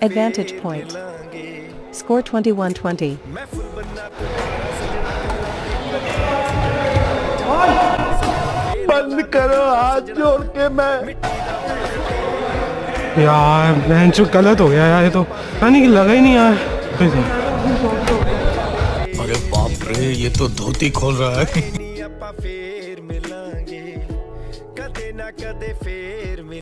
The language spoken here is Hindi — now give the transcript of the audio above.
Advantage point. Score 21-20. बंद करो हाथ जोड़ के मैं। यार बहन चो गलत हो गया यार ये तो पानी की लगा ही नहीं यार। अरे बाप रे ये तो धोती खोल रहा है। ਆਪਾਂ ਫੇਰ कदे ਕਦੇ ਨਾ ਕਦੇ